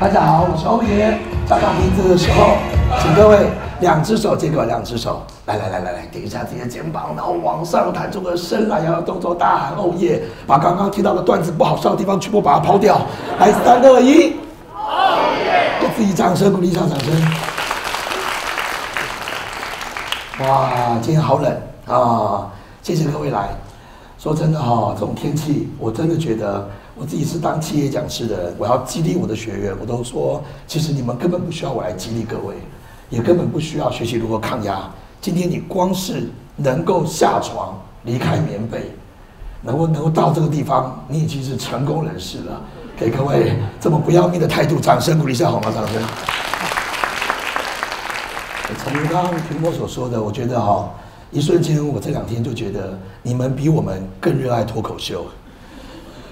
大家好，我是欧爷。叫到名字的时候，请各位两只手接给我两只手，来来来来来，顶一下自己的肩膀，然后往上弹出个伸懒腰的动作，大喊欧耶！把刚刚听到的段子不好笑的地方全部把它抛掉。来，三二一，欧耶！给自己掌声鼓励一下，掌声。哇，今天好冷啊！谢谢各位来。说真的哈，这种天气，我真的觉得我自己是当企业讲师的，我要激励我的学员，我都说，其实你们根本不需要我来激励各位，也根本不需要学习如何抗压。今天你光是能够下床离开棉被，能够能够到这个地方，你已经是成功人士了。给各位这么不要命的态度，掌声鼓励一下好吗？掌声。陈如刚苹果所说的，我觉得哈。一瞬间，我这两天就觉得你们比我们更热爱脱口秀，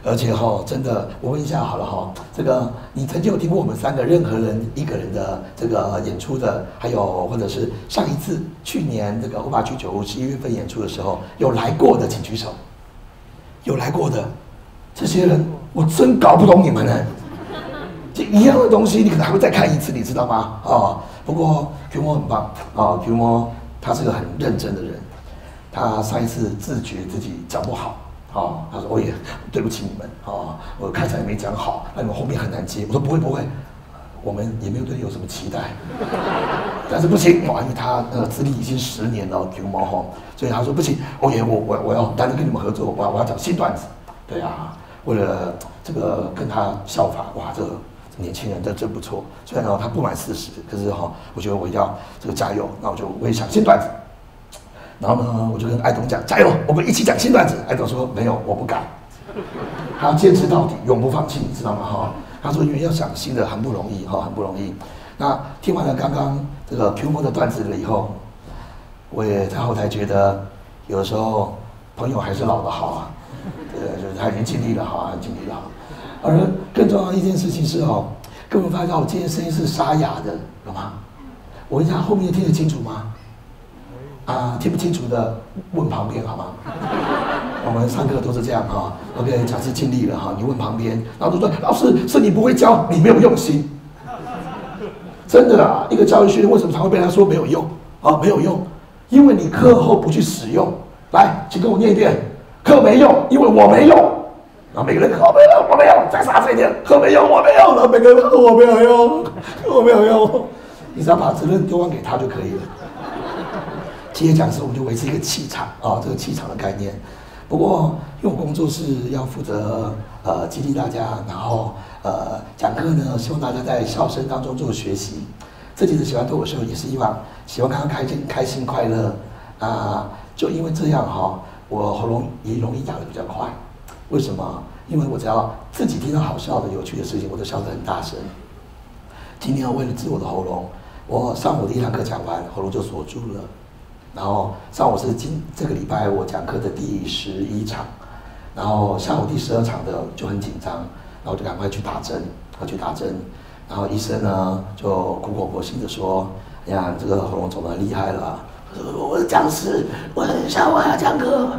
而且哈，真的，我问一下好了哈，这个你曾经有听过我们三个任何人一个人的这个演出的，还有或者是上一次去年这个欧巴区九十一月份演出的时候有来过的，请举手。有来过的这些人，我真搞不懂你们呢。这一样的东西，你可能还会再看一次，你知道吗？啊，不过 Q 猫很棒啊，Q 猫他是个很认真的人，他上一次自觉自己讲不好。哦，他说我也对不起你们，哦，我开场也没讲好，那你们后面很难接。我说不会不会，我们也没有对你有什么期待，但是不行，哇，因为他呃资历已经十年了，牛毛哈，所以他说不行，欧爷我我我要单独跟你们合作，我要我要讲新段子，对啊，为了这个跟他效法，哇这。年轻人，这真不错。虽然呢，他不满四十，可是哈，我觉得我要这个加油。那我就我也想新段子。然后呢，我就跟艾董讲加油，我们一起讲新段子。艾董说没有，我不敢。他坚持到底，永不放弃，你知道吗？哈，他说因为要想新的很不容易，哈，很不容易。那听完了刚刚这个 Q 模的段子了以后，我也在后台觉得，有的时候朋友还是老的好啊。呃，就是他已经尽力了，哈，尽力了。而更重要的一件事情是哦，各位发现我今天声音是沙哑的，懂吗？我问一下后面听得清楚吗？啊，听不清楚的问旁边好吗？我们上课都是这样哈。OK，假设尽力了哈，你问旁边，然后都说老师是你不会教，你没有用心。真的啊，一个教育训练为什么常会被他说没有用啊？没有用，因为你课后不去使用。来，请跟我念一遍，课没用，因为我没用。然后每个人课没用，我没有，再傻一点，课没用，我没有了。每个人喝我没有用，我没有用。你只要把责任丢还给他就可以了。企业讲师，我们就维持一个气场啊，这个气场的概念。不过，因为我工作是要负责呃激励大家，然后呃讲课呢，希望大家在笑声当中做学习。自己的喜欢脱口秀，也是希望喜欢看到开心、开心、快乐啊。就因为这样哈，我喉咙也容易讲的比较快。为什么？因为我只要自己听到好笑的、有趣的事情，我都笑得很大声。今天为了治我的喉咙，我上午第一堂课讲完，喉咙就锁住了。然后上午是今这个礼拜我讲课的第十一场，然后下午第十二场的就很紧张，然后就赶快去打针，要去打针。然后医生呢就苦口婆心的说：“哎呀，这个喉咙肿得厉害了。”我是讲师，我下午还要讲课。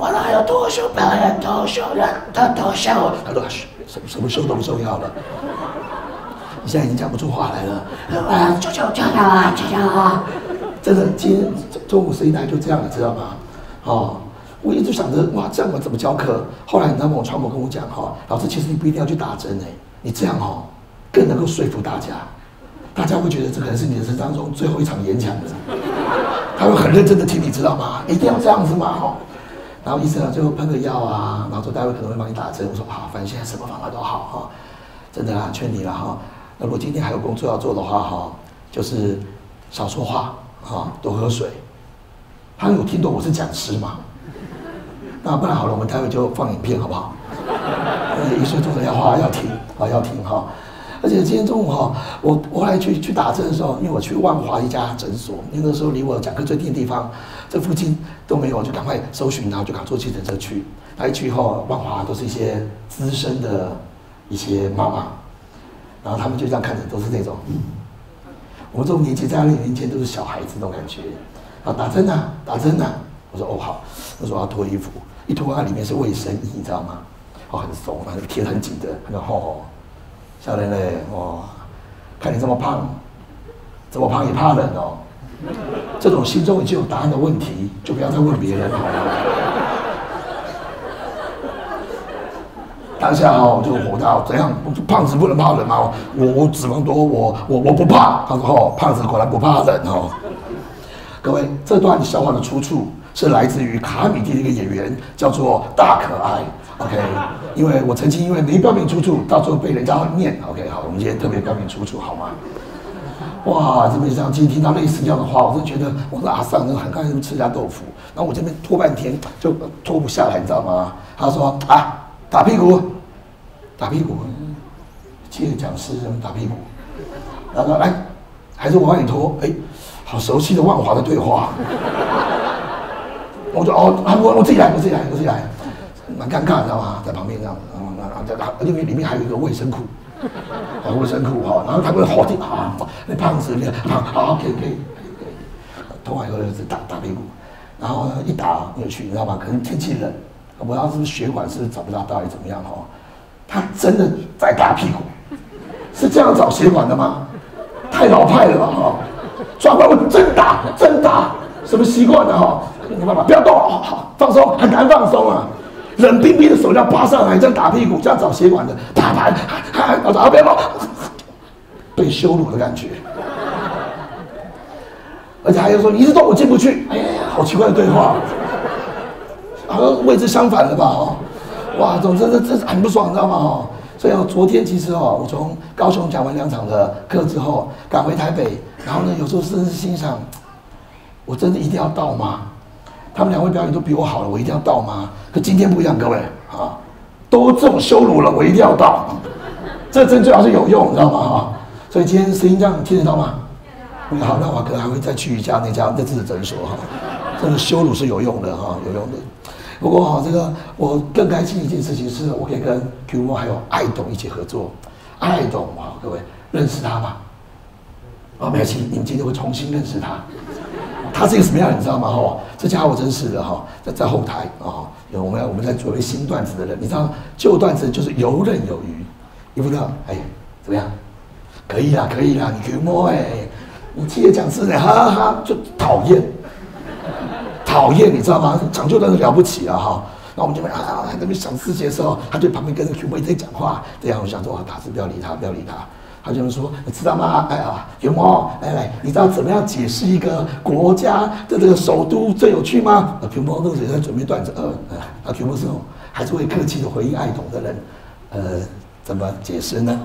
完了。还要脱秀表演，脱秀人，他脱秀，他说什么什么秀都不重要了。你现在已经讲不出话来了。啊，求求求求啊，求求啊！真的，今天中午十一代就这样，了知道吗？哦，我一直想着，哇，这样我怎么教课？后来你知道吗？我传播跟我讲哈，老师其实你不一定要去打针哎，你这样哦，更能够说服大家，大家会觉得这可能是你人生当中最后一场演讲的，他会很认真的听，你知道吗？一定要这样子嘛，哈。然后医生啊，最后喷个药啊，然后说待会可能会帮你打针。我说好，反正现在什么方法都好哈，真的啦，劝你了哈。那如果今天还有工作要做的话哈，就是少说话哈，多喝水。他有听懂我是讲师吗？那不然好了，我们待会就放影片好不好？医生做的要话要听啊，要听哈。而且今天中午哈，我我来去去打针的时候，因为我去万华一家诊所，因为那时候离我讲课最近的地方，这附近都没有，就赶快搜寻，然后就赶坐计程车去。那一去以后，万华都是一些资深的一些妈妈，然后他们就这样看着，都是那种，我们这种年纪在二零年前都是小孩子那种感觉。啊，打针呐，打针呐！我说哦好，他说要脱衣服，一脱啊里面是卫生衣，你知道吗？哦很松，然后贴很紧的，然后。小莲嘞，哇，看你这么胖，这么胖也怕冷哦。这种心中已经有答案的问题，就不要再问别人好了。当下哦，就火大，怎样？胖子不能怕冷吗？我我脂肪多，我我我不怕。他说哦，胖子果然不怕冷哦。各位，这段笑话的出处是来自于卡米蒂的一个演员，叫做大可爱。OK，因为我曾经因为没标明出处，到最后被人家念。OK，好，我们今天特别标明出处，好吗？哇，这么一样，今天听到类似这样的话，我就觉得我说阿桑很开心吃下豆腐，然后我这边拖半天就拖不下来，你知道吗？他说啊。打屁股，打屁股，接着讲师什么打屁股，然后来，还是我帮你拖，哎，好熟悉的万华的对话，我就哦，我我自己来，我自己来，我自己来，蛮尴尬，知道吗？在旁边这样子，然后因为里面还有一个卫生裤，啊，卫生裤哈，然后他会好听啊，那胖子那个，好好可以可以可以可以，拖完以后就是打打屁股，然后呢一打有趣，你知道吗？可能天气冷。我要是血管是找不到到底怎么样哈？他真的在打屁股，是这样找血管的吗？太老派了吧哈！抓过来我真打真打，什么习惯的哈？你爸爸不要动，好放松，很难放松啊！冷冰冰的手要扒上来，这样打屁股，这样找血管的，打牌，还我说不要动，被羞辱的感觉，而且还有说你一直动我进不去，哎呀，好奇怪的对话。好像位置相反了吧？哦，哇，总之这这是很不爽，你知道吗？哦，所以我，昨天其实哦，我从高雄讲完两场的课之后，赶回台北，然后呢，有时候甚至心想，我真的一定要到吗？他们两位表演都比我好了，我一定要到吗？可今天不一样，各位啊，都这种羞辱了，我一定要到，这真最好是有用，你知道吗？哈，所以今天声音这样听得到吗？好，那我可能还会再去一家那家那次的诊所哈，这个羞辱是有用的哈，有用的。不过哈，这个我更开心一件事情是，我可以跟 Q 莫还有爱董一起合作。爱董啊，各位认识他吗？啊，没有请你们今天会重新认识他。他是一个什么样，你知道吗？哈，这家伙真是的哈，在在后台啊，有我们我们在准备新段子的人，你知道旧段子就是游刃有余。你不知道，哎，怎么样？可以啦，可以啦，你 Q 莫哎，你记得讲师呢，哈哈哈，就讨厌。讨厌，你知道吗？讲究的是了不起啊！哈，那我们就啊，那边想事情的时候，他就旁边跟着 Q 妹在讲话。这样我想说，打字不要理他，不要理他。他就说，你知道吗？哎呀，元毛，来来，你知道怎么样解释一个国家的这个首都最有趣吗？啊，Q 毛那时候在准备段子，呃，啊，Q 毛是还是会客气的回应爱董的人，呃，怎么解释呢？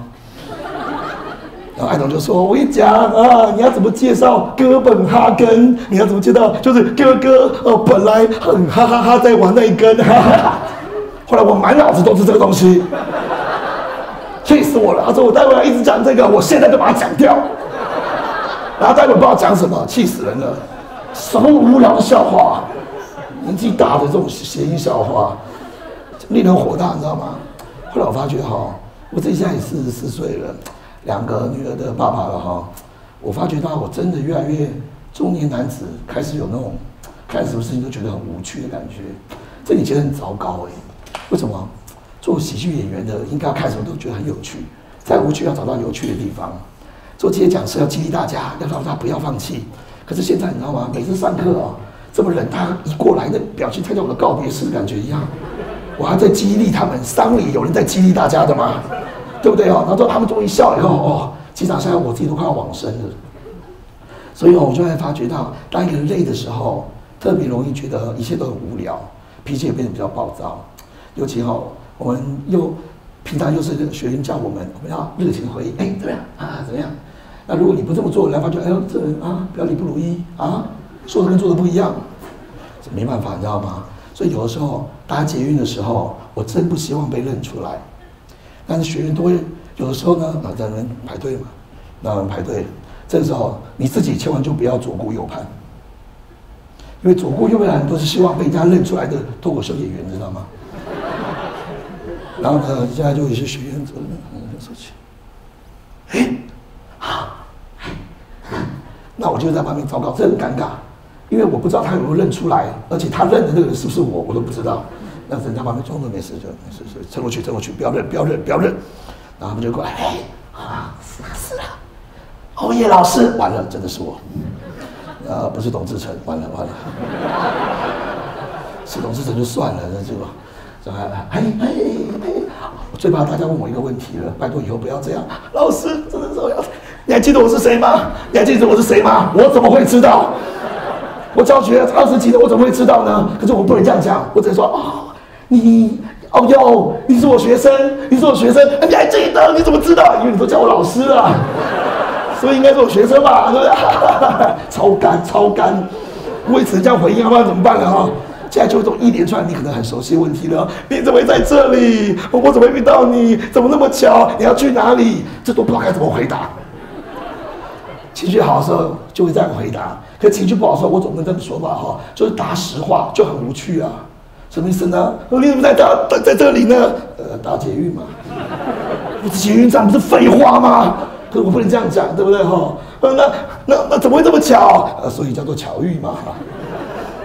然后艾总就说：“我跟你讲啊，你要怎么介绍哥本哈根？你要怎么介绍？就是哥哥哦，本来很哈哈哈在玩那一根，哈哈。后来我满脑子都是这个东西，气死我了。他说我待会要一直讲这个，我现在就把它讲掉。然后待会不知道讲什么，气死人了。什么无聊的笑话，年纪大的这种谐音笑话，令人火大，你知道吗？后来我发觉哈，我自己现在也四十四岁了。”两个女儿的爸爸了哈，我发觉到我真的越来越中年男子，开始有那种看什么事情都觉得很无趣的感觉，这你觉得很糟糕哎？为什么？做喜剧演员的应该要看什么都觉得很有趣，再无趣要找到有趣的地方。做这些讲师要激励大家，要让他不要放弃。可是现在你知道吗？每次上课啊，这么冷，他一过来的表情，像我的告别式的感觉一样。我还在激励他们，丧礼有人在激励大家的吗？对不对哦？他说他们终于笑了以后哦，机场现在我自己都快要往生了。所以哦，我就会发觉到，当一个人累的时候，特别容易觉得一切都很无聊，脾气也变得比较暴躁。尤其哦，我们又平常又是学员叫我们，我们要热情回应，哎，怎么样啊？怎么样？那如果你不这么做，人家发觉，哎呦，这人啊，表里不如一啊，说的跟做的不一样，这没办法，你知道吗？所以有的时候搭捷运的时候，我真不希望被认出来。但是学员都会有的时候呢，啊，在那边排队嘛，那排队，这个时候你自己千万就不要左顾右盼，因为左顾右盼都是希望被人家认出来的脱口秀演员，知道吗？然后呢，现在就有些学员走，嗯，说起，哎，好，那我就在旁边糟糕，这很尴尬，因为我不知道他有没有认出来，而且他认的那个人是不是我，我都不知道。那人家旁边装作没事，就没事，是撑过去，撑过去，不要认，不要认，不要认。然后他们就过来，哎，啊，是啊是啊，欧叶老师，完了，真的是我，呃，不是董志成，完了完了，是董志成就算了，那就，这还哎哎哎，我最怕大家问我一个问题了，拜托以后不要这样，老师真的是我要，你还记得我是谁吗？你还记得我是谁吗？我怎么会知道？我教学二十几年，我怎么会知道呢？可是我不能这样讲，我只能说哦，你哦哟，你是我学生，你是我学生，你还记得？你怎么知道？因为你都叫我老师啊，所以应该是我学生吧，对不对？超干超干，我也只能这样回应，要不然怎么办呢？哈，现在就这种一连串你可能很熟悉的问题了。你怎么会在这里？我怎么会遇到你？怎么那么巧？你要去哪里？这都不知道该怎么回答。情绪好的时候就会这样回答，可情绪不好的时候，我总不能这么说吧，哈，就是答实话就很无趣啊，什么意思呢？你怎么在打在在这里呢？呃，打捷运嘛，不是捷运站不是废话吗？可我不能这样讲，对不对哈？呃，那那那怎么会这么巧？呃，所以叫做巧遇嘛，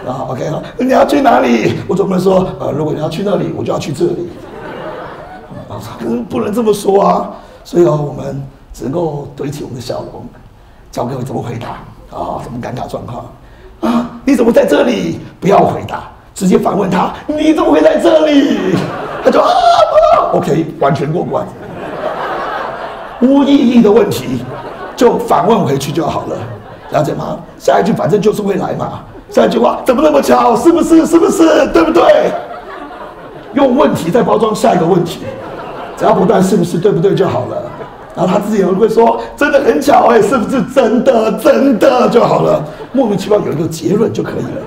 啊，OK 哈，你要去哪里？我总不能说，呃，如果你要去那里，我就要去这里，啊，不能这么说啊，所以哦，我们只能够堆起我们的笑容。教各位怎么回答啊？什么尴尬状况啊？你怎么在这里？不要回答，直接反问他：你怎么会在这里？他就啊，OK，完全过关。无意义的问题就反问回去就好了，了解吗？下一句反正就是会来嘛。下一句话怎么那么巧？是不是？是不是？对不对？用问题再包装下一个问题，只要不断是不是对不对就好了。然后他自己也会说：“真的很巧哎，是不是真的？真的就好了，莫名其妙有一个结论就可以了。”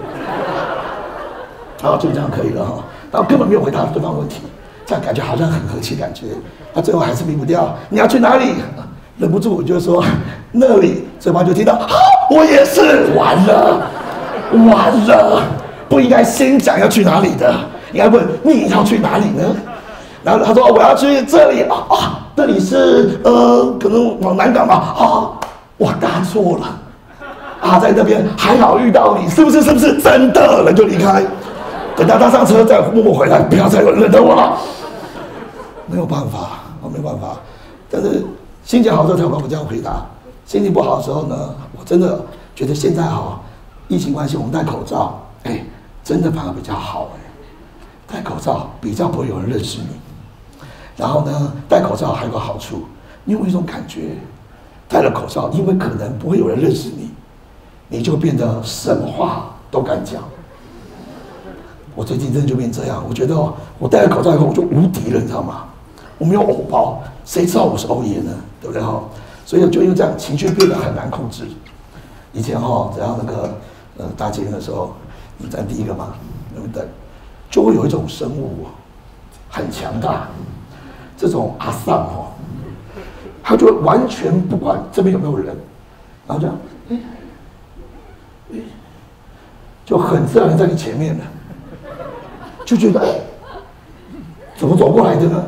然后，就这样可以了哈。然后根本没有回答对方问题，这样感觉好像很和气，感觉他最后还是避不掉。你要去哪里？忍不住我就说那里，嘴巴就听到啊，我也是，完了，完了，不应该先讲要去哪里的，应该问你要去哪里呢？然后他说我要去这里啊啊。这里是呃，可能往南港吧。啊，我答错了，啊，在那边还好遇到你，是不是？是不是真的？人就离开，等他搭上车再默默回来，不要再忍着我了。没有办法，我没办法。但是心情好的时候才有办法这样回答，心情不好的时候呢，我真的觉得现在哈，疫情关系我们戴口罩，哎，真的反而比较好哎，戴口罩比较不会有人认识你。然后呢，戴口罩还有个好处，你有一种感觉，戴了口罩，因为可能不会有人认识你，你就变得什么话都敢讲。我最近真的就变这样，我觉得我戴了口罩以后我就无敌了，你知道吗？我没有偶包，谁知道我是欧耶呢？对不对哈？所以就因为这样，情绪变得很难控制。以前哈，只要那个呃搭捷运的时候，你站第一个嘛，对不对？就会有一种生物很强大。这种阿丧哦，他就完全不管这边有没有人，然后这样，就很自然在你前面了，就觉得怎么走过来的呢？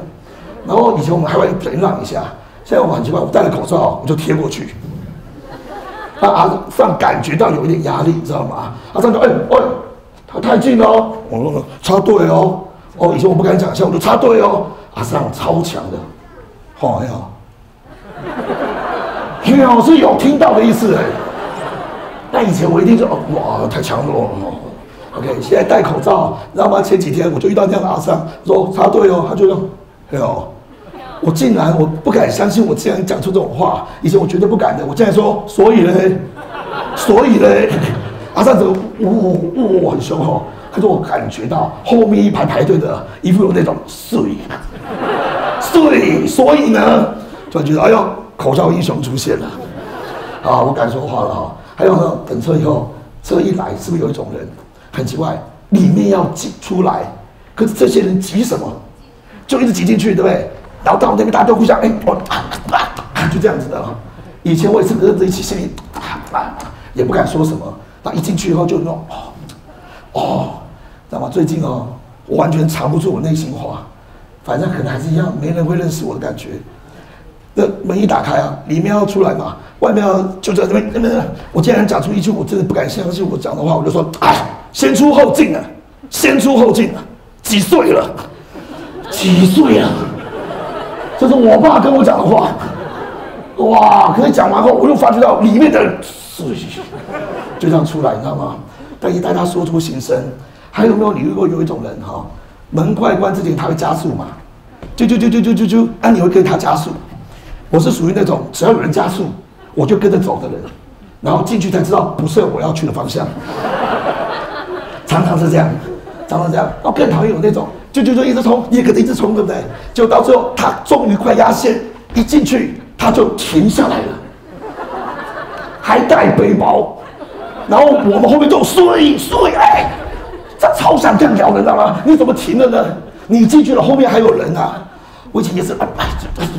然后以前我们还会忍让一下，现在我很奇怪，我戴了口罩我就贴过去，让阿尚感觉到有一点压力，你知道吗？阿尚说：“哎哎，他太近了，我说插队哦，哦，以前我不敢讲，现在我就插队哦。”阿尚超强的，好呀，有是 有听到的意思哎。但以前我一定说哇太强了，OK。现在戴口罩，你知道吗？前几天我就遇到这样的阿三，说插队哦，他就说，哎呦，我竟然我不敢相信，我竟然讲出这种话。以前我绝对不敢的，我竟然说，所以嘞，所以嘞，阿三怎么呜呜呜很凶哦。可是我感觉到后面一排排队的一副有那种碎，碎，所以呢，就觉得哎呦，口罩英雄出现了，啊，我敢说话了哈。还有呢，等车以后，车一来，是不是有一种人很奇怪，里面要挤出来，可是这些人挤什么，就一直挤进去，对不对？然后到那边大家都互相哎，我就这样子的。以前我也是跟着一起心里也不敢说什么，那一进去以后就那种哦，哦。知道吗？最近哦，我完全藏不住我内心话，反正可能还是一样，没人会认识我的感觉。那门一打开啊，里面要出来嘛，外面就在这边。那边，我竟然讲出一句我真的不敢相信我讲的话，我就说：哎，先出后进啊，先出后进啊，几岁了？几岁了？这是我爸跟我讲的话。哇！可是讲完后，我又发觉到里面的是，就这样出来，你知道吗？但一旦他说出心声，还有没有？你如果有一种人哈，门快关之前他会加速嘛？就就就就就就就，那你会跟他加速？我是属于那种只要有人加速，我就跟着走的人，然后进去才知道不是我要去的方向。常常是这样，常常这样。我更讨厌有那种就就就一直冲，也跟着一直冲，对不对？就到最后他终于快压线，一进去。他就停下来了，还带背包，然后我们后面就睡睡哎，这超想这样聊的，知道吗？你怎么停了呢？你进去了，后面还有人啊！我以前也是哎，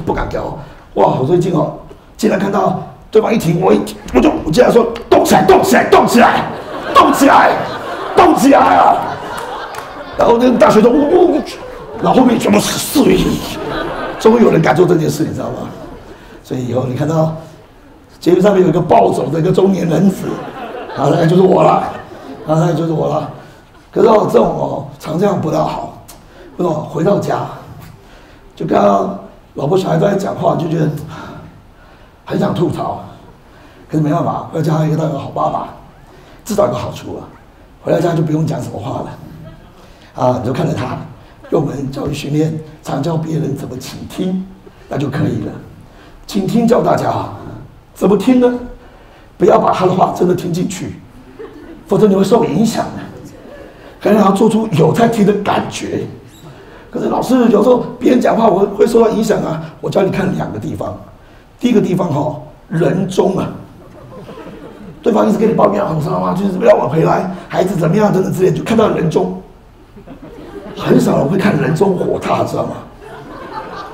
不敢聊。哇，我最近哦，竟然看到对方一停，我一我就我竟然说动起来，动起来，动起来，动起来，动起来啊！然后那个大学生呜呜，然后后面全部是睡，终于有人敢做这件事，你知道吗？所以以后你看到节目上面有一个暴走的一个中年男子，啊，那就是我了，啊，那就是我了。可是我这种哦，常这样不大好，不懂回到家，就刚刚老婆小孩都在讲话，就觉得很想吐槽。可是没办法，回到家一个当个好爸爸，至少有个好处啊，回到家就不用讲什么话了，啊，你就看着他，用我们教育训练，常教别人怎么倾听，那就可以了。倾听，教大家啊怎么听呢？不要把他的话真的听进去，否则你会受影响的。可能要做出有在听的感觉。可是老师有时候别人讲话，我会受到影响啊。我教你看两个地方。第一个地方哈，人中啊，对方一直跟你抱怨，你知道吗？就是不要晚回来，孩子怎么样等等之类，就看到人中。很少人会看人中火大，知道吗？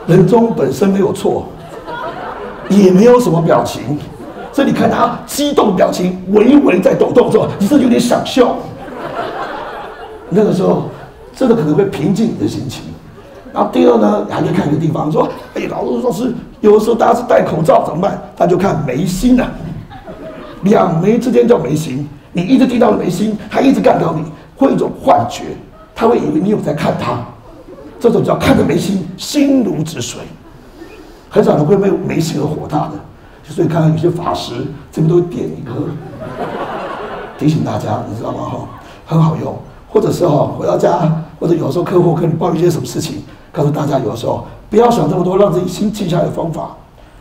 人中本身没有错。也没有什么表情，所以你看他激动表情微微在抖动，是吧？你是有点想笑。那个时候，真的可能会平静你的心情。然后第二呢，还可以看一个地方，说：“哎，老师，老师，有的时候大家是戴口罩怎么办？他就看眉心啊，两眉之间叫眉心。你一直盯到眉心，他一直干掉你，会一种幻觉，他会以为你有在看他。这种叫看着眉心，心如止水。”很少人会为眉心而火大的，所以看到有些法师这边都会点一颗，提醒大家，你知道吗？哈，很好用。或者是哈，回到家，或者有时候客户跟你抱怨一些什么事情，告诉大家，有时候不要想这么多，让自己心静下来的方法，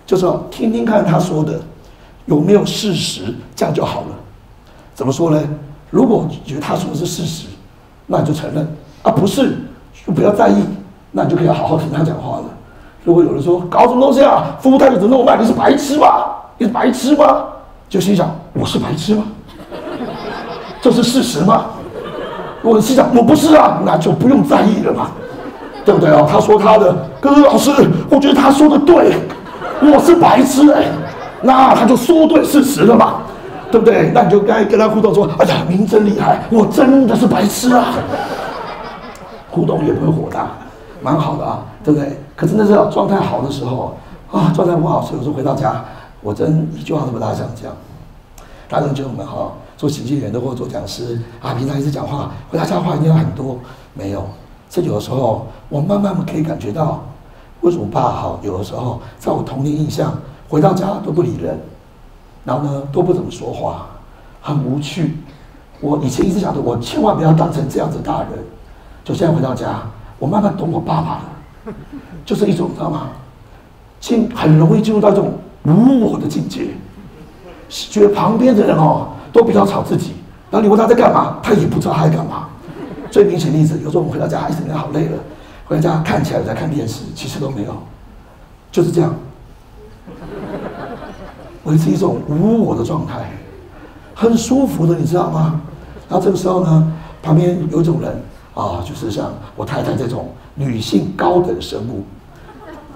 就是听听看他说的有没有事实，这样就好了。怎么说呢？如果觉得他说的是事实，那你就承认；啊，不是，就不要在意，那你就可以好好听他讲话了。如果有人说搞什么东西啊，服务态度怎么那么慢？你是白痴吗？你是白痴吗？就心想我是白痴吗？这是事实吗？如果心想我不是啊，那就不用在意了嘛，对不对啊？他说他的，哥哥老师，我觉得他说的对，我是白痴哎，那他就说对事实了嘛，对不对？那你就该跟他互动说，哎呀，您真厉害，我真的是白痴啊，互动也不会火大，蛮好的啊，对不对？可真的是状态好的时候啊，状态不好，所以有时候回到家，我真一句话都不大想讲。大家觉得我们哈做喜剧演员的或者做讲师啊，平常一直讲话，回到家话一定要很多，没有。这有的时候我慢慢可以感觉到，为什么爸好？有的时候在我童年印象，回到家都不理人，然后呢都不怎么说话，很无趣。我以前一直想着，我千万不要当成这样子大人。就现在回到家，我慢慢懂我爸爸了。就是一种，知道吗？进很容易进入到这种无我的境界，觉得旁边的人哦都比较吵自己，然后你问他在干嘛，他也不知道他在干嘛。最明显例子，有时候我们回到家，孩子天好累了，回到家看起来在看电视，其实都没有，就是这样，维持一种无我的状态，很舒服的，你知道吗？然后这个时候呢，旁边有一种人啊，就是像我太太这种。女性高等生物，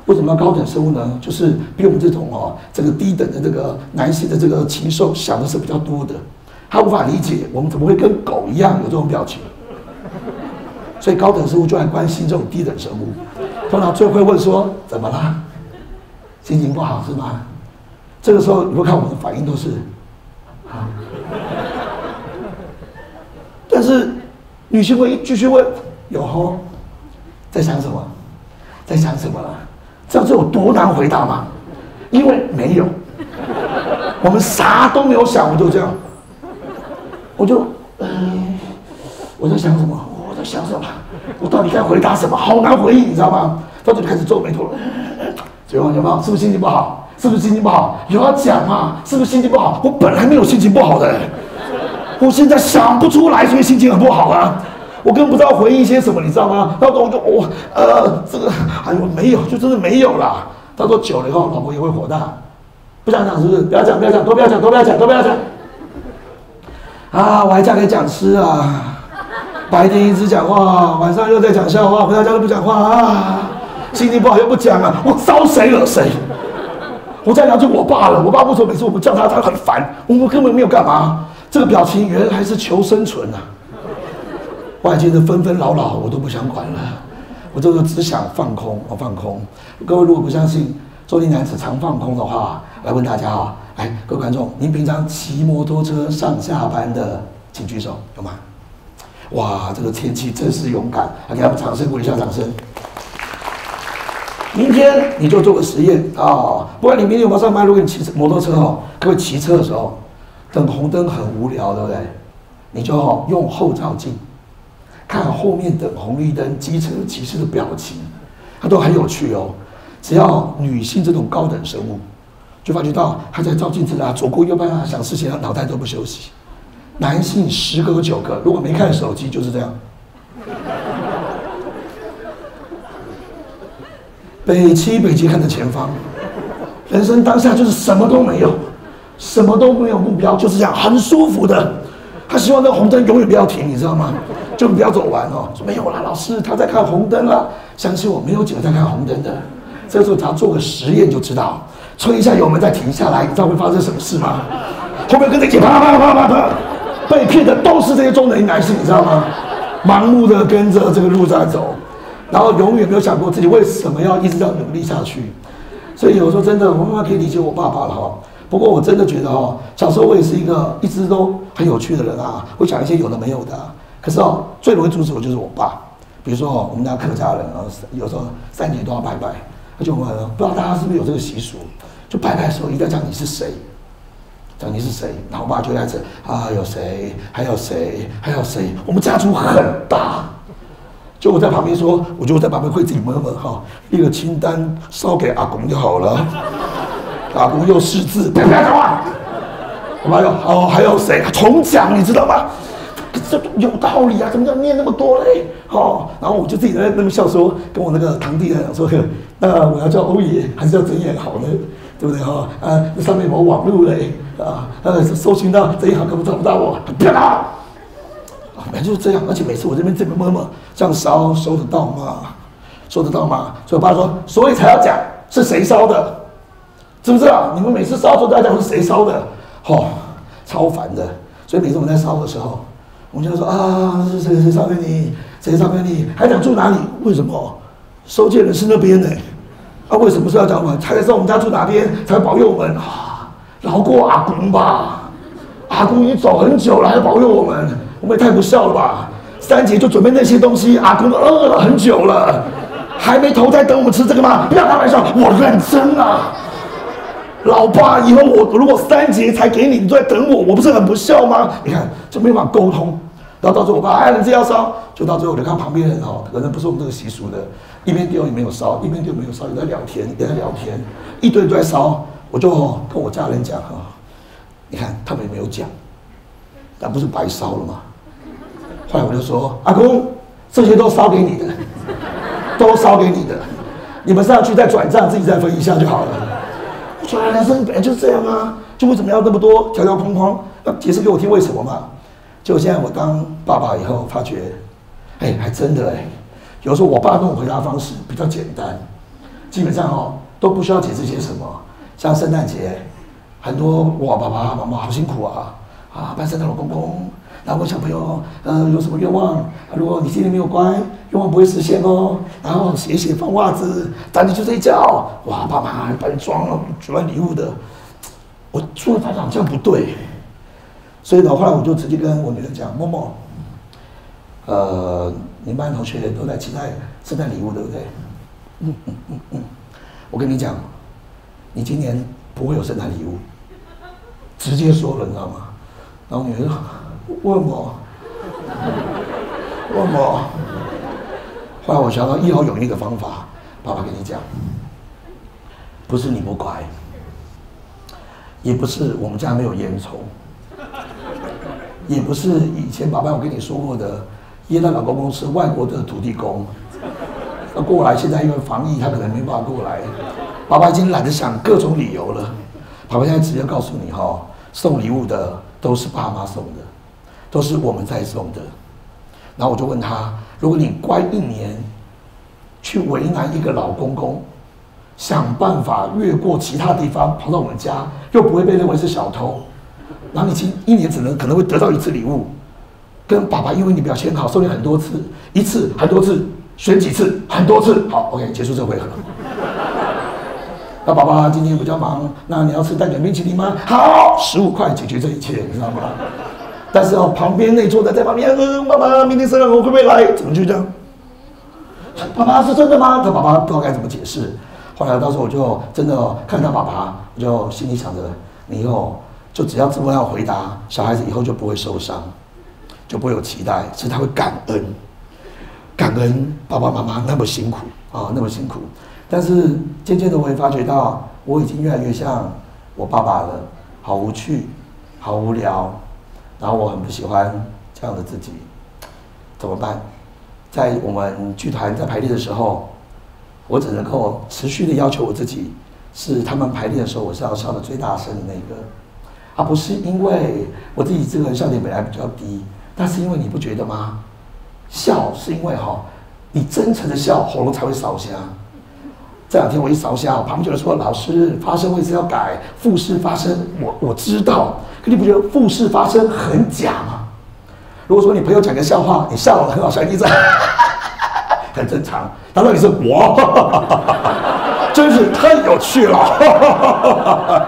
为什么要高等生物呢？就是比我们这种哦，这个低等的这个男性的这个禽兽想的是比较多的，他无法理解我们怎么会跟狗一样有这种表情，所以高等生物就爱关心这种低等生物，通常最会问说怎么啦？心情不好是吗？这个时候你会看我的反应都是，啊，但是女性会继续问有吼。在想什么？在想什么了？知道这有多难回答吗？因为没有，我们啥都没有想，我就这样，我就，嗯，我在想什么？我在想什么？我到底该回答什么？好难回应，你知道吗？到最后就开始皱眉头了。最后有没有？是不是心情不好？是不是心情不好？有要讲吗？是不是心情不好？我本来没有心情不好的，我现在想不出来，所以心情很不好啊。我根本不知道回应些什么，你知道吗？然后我就我呃，这个哎呦没有，就真的没有啦。他说久了以后，老婆也会火大，不想讲是不是？不要讲，不要讲，都不要讲，都不要讲，都不要讲。啊，我还嫁给讲师啊，白天一直讲话，晚上又在讲笑话，回到家都不讲话啊，心情不好又不讲啊，我招谁惹谁？我再了解我爸了，我爸为什么每次我们叫他，他很烦？我们根本没有干嘛，这个表情原来还是求生存啊。外界的纷纷扰扰，我都不想管了，我这个只想放空，我放空。各位如果不相信中年男子常放空的话，来问大家啊，来各位观众，您平常骑摩托车上下班的，请举手，有吗？哇，这个天气真是勇敢，来给他们掌声鼓励一下，掌声。明天你就做个实验啊，不管你明天有没有上班，如果你骑摩托车哦，各位骑车的时候等红灯很无聊，对不对？你就用后照镜。看后面等红绿灯，机车骑士的表情，它都很有趣哦。只要女性这种高等生物，就发觉到她在照镜子啊，左顾右盼啊，想事情，她脑袋都不休息。男性十个有九个，如果没看手机就是这样。北七北七看着前方，人生当下就是什么都没有，什么都没有目标，就是这样很舒服的。他希望那个红灯永远不要停，你知道吗？就不要走完哦。说没有啦，老师他在看红灯了。相信我，没有几个在看红灯的。这时候只要做个实验就知道，吹一下油门再停下来，你知道会发生什么事吗？后面跟着一起啪啪啪啪啪，被骗的都是这些中年男性，你知道吗？盲目的跟着这个路在走，然后永远没有想过自己为什么要一直要努力下去。所以有时候真的，我妈妈可以理解我爸爸了哈。不过我真的觉得哦，小时候我也是一个一直都很有趣的人啊，会讲一些有的没有的。可是哦，最容易阻止我就是我爸。比如说哦，我们家客家人啊，有时候三年都要拜拜，他就问不知道大家是不是有这个习俗，就拜拜的时候一定要讲你是谁，讲你是谁，然后我爸就开始啊，有谁，还有谁，还有谁，我们家族很大，就我在旁边说，我就在旁边会自己默默哈，一个清单烧给阿公就好了。阿公又识字，不要讲话。我爸又哦，还有谁重讲？你知道吗？这有道理啊，怎么要念那么多嘞？哦，然后我就自己在那边笑说，跟我那个堂弟在讲说，那我要叫欧爷还是叫曾爷好呢？对不对哈？啊，那上面有网路嘞啊，呃，搜寻到这一行根本找不到我，不要打。啊，反正就是这样，而且每次我这边这边摸摸，这样烧收得到吗？收得到吗？所以我爸说，所以才要讲是谁烧的。知不知道？你们每次烧的时候，大家是谁烧的？哦，超烦的。所以每次我们在烧的时候，我们就说啊，是谁谁烧给你？谁烧给你？还讲住哪里？为什么？收件人是那边呢？啊，为什么是要讲我们？才知道我们家住哪边，才保佑我们啊？饶过阿公吧！阿公已经走很久了，还保佑我们，我们也太不孝了吧？三姐就准备那些东西，阿公都饿了很久了，还没投胎等我们吃这个吗？不要开玩笑，我认真啊！老爸，以后我如果三节才给你，你都在等我，我不是很不孝吗？你看就没办法沟通，然后到最后我爸哎，你这要烧，就到最后你看旁边人哦，可能不是我们这个习俗的，一边丢也没有烧，一边丢没有烧，也在聊天，也在聊天，一堆都在烧，我就跟我家人讲哈，你看他们也没有讲，那不是白烧了吗？后来我就说阿公，这些都烧给你的，都烧给你的，你们上去再转账，自己再分一下就好了。我说人生本来就是这样啊，就为什么要那么多条条框框？要解释给我听为什么嘛？就现在我当爸爸以后，发觉，哎，还真的哎，有时候我爸跟我回答方式比较简单，基本上哦都不需要解释些什么。像圣诞节，很多哇爸爸妈妈好辛苦啊，啊拜圣诞老公公。然后问小朋友，呃，有什么愿望？如果你今天没有乖，愿望不会实现哦。然后写写放袜子，早点去睡觉。哇，爸妈把你装了，准备礼物的。我说了，发现这样不对。所以呢，后来我就直接跟我女儿讲：“默默，呃，你们班同学都在期待圣诞礼物，对不对？嗯嗯嗯嗯。我跟你讲，你今年不会有圣诞礼物，直接说了，你知道吗？然后女儿说：问我，问我。后来我想到一劳永逸的方法，爸爸跟你讲，不是你不乖，也不是我们家没有烟囱，也不是以前爸爸我跟你说过的，耶诞老公公是外国的土地公，他过来，现在因为防疫，他可能没办法过来。爸爸已经懒得想各种理由了，爸爸现在直接告诉你哈，送礼物的都是爸妈送的，都是我们在送的。然后我就问他，如果你乖一年，去为难一个老公公，想办法越过其他地方跑到我们家，又不会被认为是小偷，然后你今一年只能可能会得到一次礼物，跟爸爸因为你表现好，送你很多次，一次很多次，选几次很多次，好，OK，结束这回合。那爸爸今天比较忙，那你要吃蛋卷冰淇淋吗？好，十五块解决这一切，你知道吗？但是哦，旁边那桌的在旁边，嗯，爸爸明天生日我会不会来？怎么就这样？爸爸是真的吗？他爸爸不知道该怎么解释。后来到时候我就真的看到爸爸，我就心里想着，你以后就只要这么样回答，小孩子以后就不会受伤，就不会有期待，是他会感恩，感恩爸爸妈妈那么辛苦啊，那么辛苦。但是渐渐的，我也发觉到，我已经越来越像我爸爸了，好无趣，好无聊。然后我很不喜欢这样的自己，怎么办？在我们剧团在排练的时候，我只能够持续的要求我自己，是他们排练的时候我是要笑的最大声的那个，而不是因为我自己这个笑点本来比较低，但是因为你不觉得吗？笑是因为哈，你真诚的笑，喉咙才会烧香。这两天我一烧香，旁边就有人说：“老师，发声位置要改，复试发声。”我我知道。你不觉得复式发声很假吗？如果说你朋友讲个笑话，你笑了很好笑，一直 很正常。当然你是我，真是太有趣了，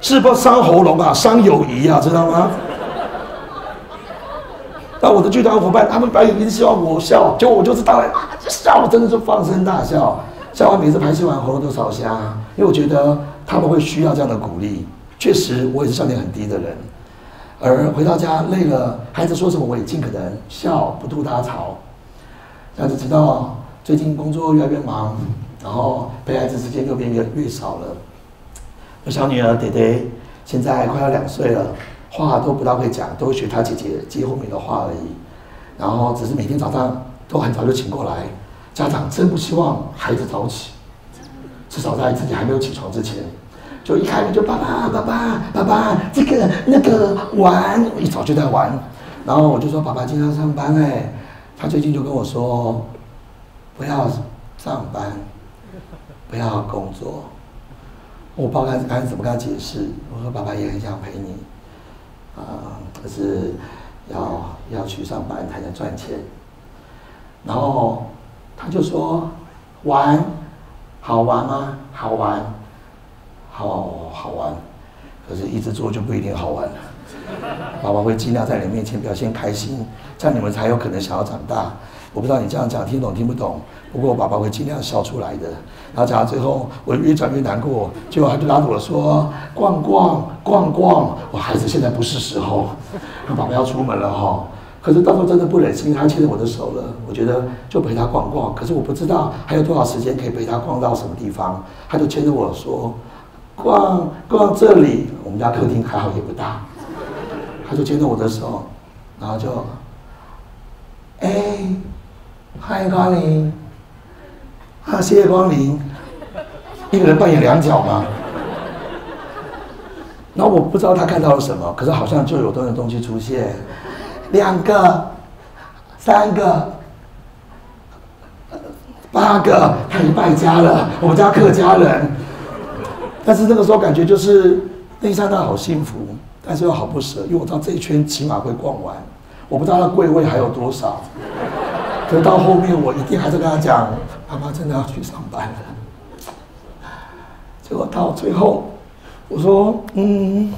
是不伤喉咙啊，伤友谊啊，知道吗？那我的剧团伙伴他们表演一直希望我笑，结果我就是当然啊，笑真的是放声大笑，笑完每次排戏完喉咙都烧香，因为我觉得他们会需要这样的鼓励。确实，我也是笑点很低的人，而回到家累了，孩子说什么我也尽可能笑，不吐大槽。这样子直到最近工作越来越忙，然后陪孩子时间又变得越少了。我小女儿爹爹现在快要两岁了，话都不大会讲，都学她姐姐接后面的话而已。然后只是每天早上都很早就醒过来。家长真不希望孩子早起，至少在自己还没有起床之前。就一开门就爸爸爸爸爸爸这个那个玩，一早就在玩，然后我就说爸爸经常上班哎，他最近就跟我说，不要上班，不要工作，我不知道该该怎么跟他解释。我说爸爸也很想陪你，啊，可是要要去上班才能赚钱，然后他就说玩好玩吗？好玩。好好玩，可是一直做就不一定好玩了。爸爸会尽量在你面前表现开心，这样你们才有可能想要长大。我不知道你这样讲听懂听不懂，不过爸爸会尽量笑出来的。然后讲到最后，我越讲越难过，结果他就拉着我说：“逛逛逛逛，我孩子现在不是时候，爸爸要出门了哈。”可是到时候真的不忍心，他牵着我的手了，我觉得就陪他逛逛。可是我不知道还有多少时间可以陪他逛到什么地方，他就牵着我说。逛逛这里，我们家客厅还好也不大，他就牵着我的手，然后就，哎，欢迎光临，啊，谢谢光临，一个人扮演两角吗？然后我不知道他看到了什么，可是好像就有多样东西出现，两个，三个，八个，他一败家了，我们家客家人。但是那个时候感觉就是那一刹那好幸福，但是又好不舍，因为我知道这一圈起码会逛完，我不知道他柜位还有多少。可是到后面我一定还是跟他讲，妈妈真的要去上班了。结果到最后，我说嗯，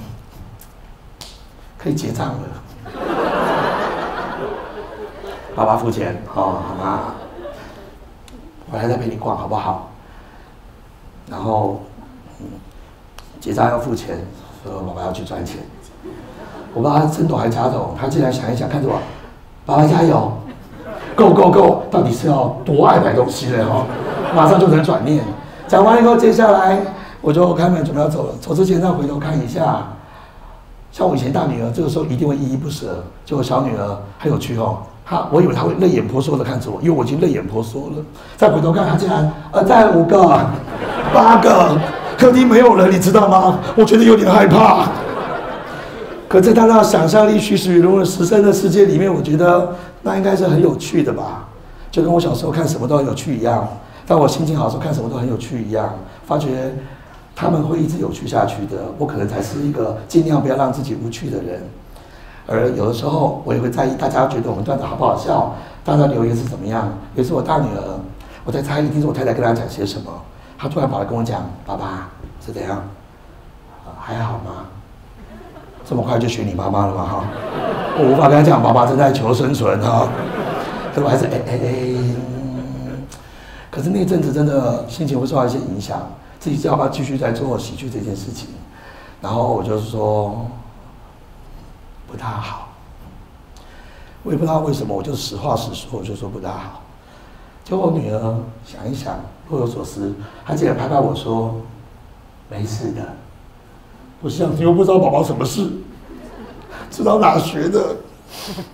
可以结账了，爸爸付钱，好好吗？我还在陪你逛好不好？然后结账要付钱，说爸爸要去赚钱。我不知道他真懂还假懂，他竟然想一想看着我，爸爸加油，Go Go Go，到底是要多爱买东西嘞哈？马上就能转念。讲完以后，接下来我就开门准备要走了，走之前再回头看一下。像我以前大女儿，这个时候一定会依依不舍。结果小女儿很有趣哦，她我以为她会泪眼婆娑的看着我，因为我已经泪眼婆娑了。再回头看，她竟然呃，再五个、八个，客厅没有人，你知道吗？我觉得有点害怕。可在他那想象力栩栩如生的十三的世界里面，我觉得那应该是很有趣的吧，就跟我小时候看什么都很有趣一样。当我心情好时候，看什么都很有趣一样，发觉。他们会一直有趣下去的，我可能才是一个尽量不要让自己无趣的人。而有的时候，我也会在意大家觉得我们段子好不好笑，大家留言是怎么样。也是我大女儿，我在猜，听说我太太跟她讲些什么，他突然跑来跟我讲：“爸爸是怎样？还好吗？这么快就学你妈妈了吗？哈，我无法跟他讲，爸爸正在求生存哈。可我还是哎哎哎，可是那阵子真的心情会受到一些影响。”自己知道要继续在做喜剧这件事情？然后我就是说不大好，我也不知道为什么，我就实话实说，我就说不大好。结果我女儿想一想，若有所思，他竟然拍拍我说：“没事的。”我想又不知道宝宝什么事，知道哪学的。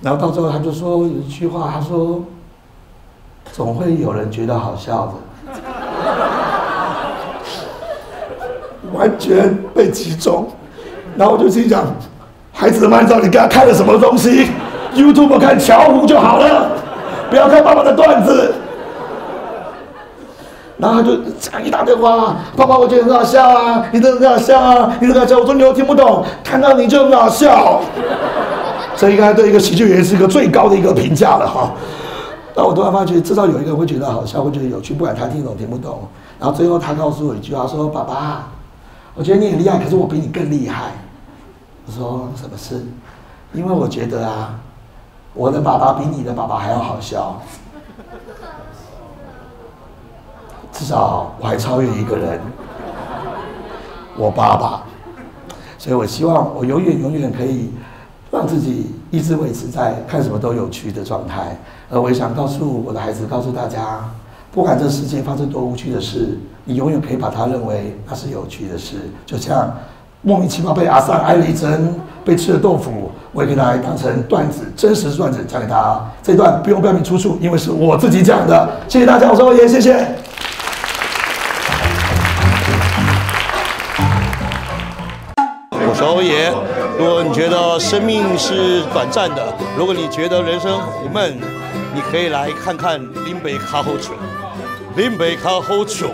然后到最后，他就说有一句话，他说：“总会有人觉得好笑的。”完全被击中，然后我就心想：孩子慢照，你给他看了什么东西？YouTube 看乔虎就好了，不要看爸爸的段子。然后他就一打电话：“爸爸，我觉得很好笑啊，你的很好笑啊，你很好笑。”我说：“你又听不懂，看到你就很好笑。”这应该对一个喜剧演员是一个最高的一个评价了哈。但我突然发觉，至少有一个人会觉得好笑，会觉得有趣，不管他听懂听不懂。然后最后他告诉我一句话：“说爸爸。”我觉得你很厉害，可是我比你更厉害。我说什么事？因为我觉得啊，我的爸爸比你的爸爸还要好笑。至少我还超越一个人，我爸爸。所以我希望我永远永远可以让自己一直维持在看什么都有趣的状态。而我也想告诉我的孩子，告诉大家。不管这世界发生多无趣的事，你永远可以把它认为那是有趣的事。就像莫名其妙被阿三挨了一针，被吃了豆腐，我也可以拿来当成段子，真实段子讲给他。这段不用标明出处，因为是我自己讲的。谢谢大家，我是欧爷，谢谢。我是欧爷。如果你觉得生命是短暂的，如果你觉得人生苦闷，你可以来看看林北卡后球。林北卡好球，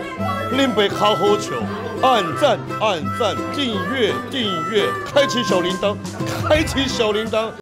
林北卡好球，按赞按赞，订阅订阅，开启小铃铛，开启小铃铛。